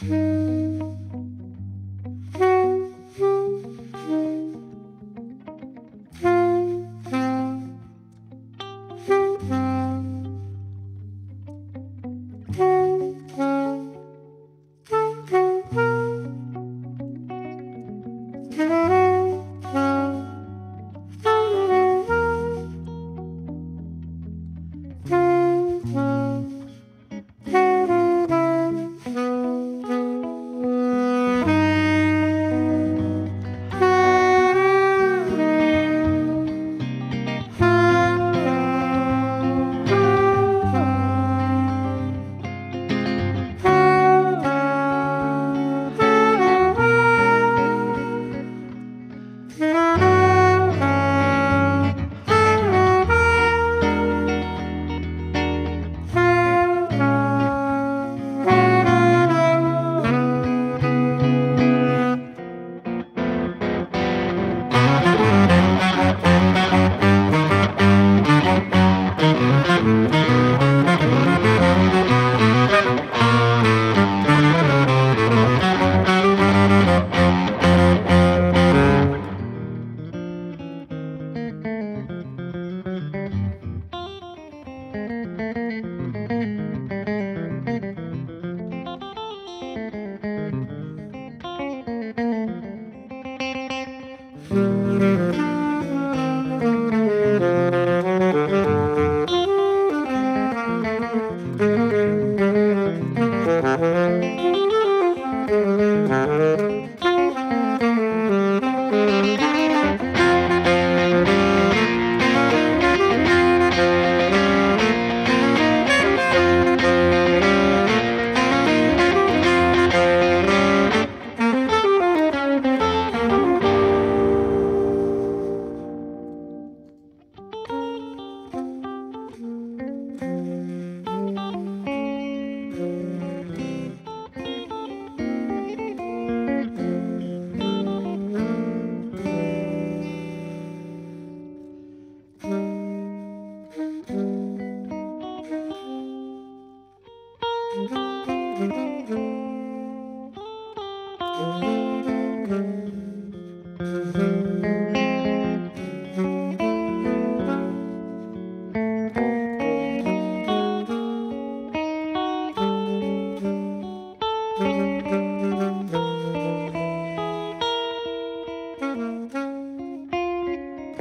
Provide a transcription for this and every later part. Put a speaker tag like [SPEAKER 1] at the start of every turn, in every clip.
[SPEAKER 1] Mm-hmm.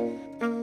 [SPEAKER 1] Mm-hmm.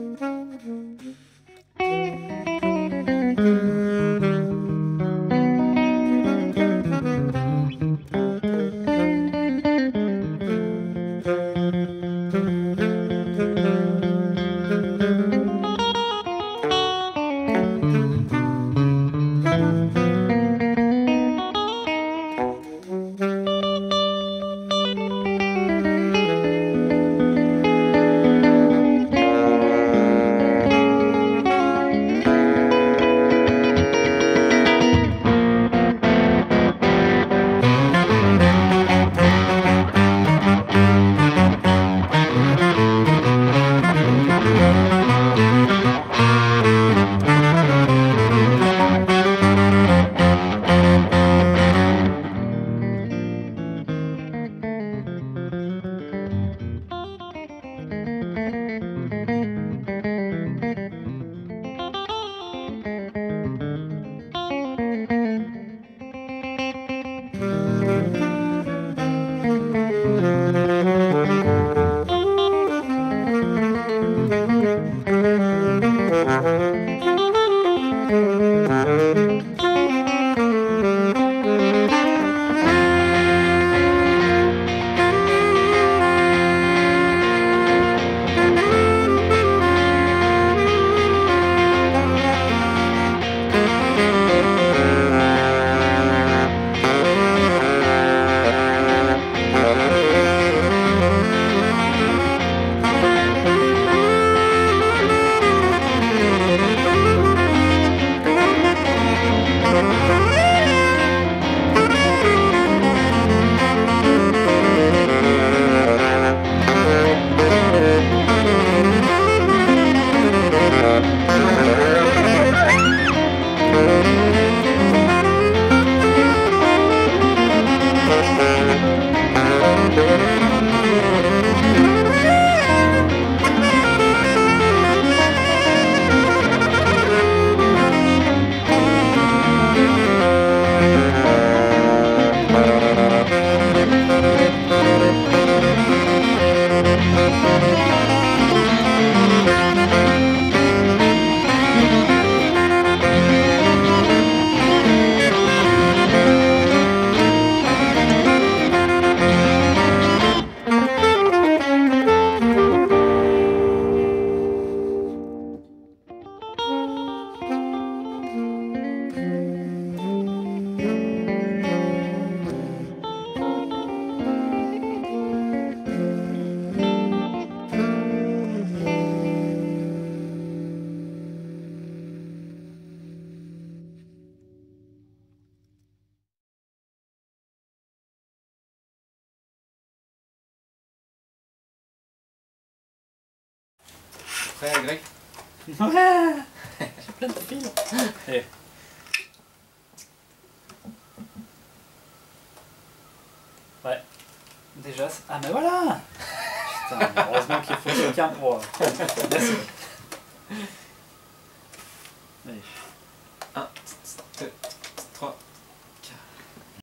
[SPEAKER 1] Prêt, Greg
[SPEAKER 2] Ouais J'ai plein de fils. Eh. Ouais. Déjà, ah mais voilà Putain, mais heureusement qu'il faut quelqu'un pour... Merci. Allez.